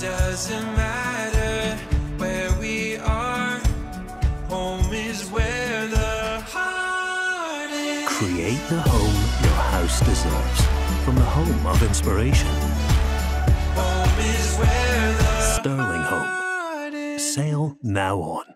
doesn't matter where we are. Home is where the heart is. Create the home your house deserves. From the home of inspiration, Home is where the Sterling Home. is. Sale now on.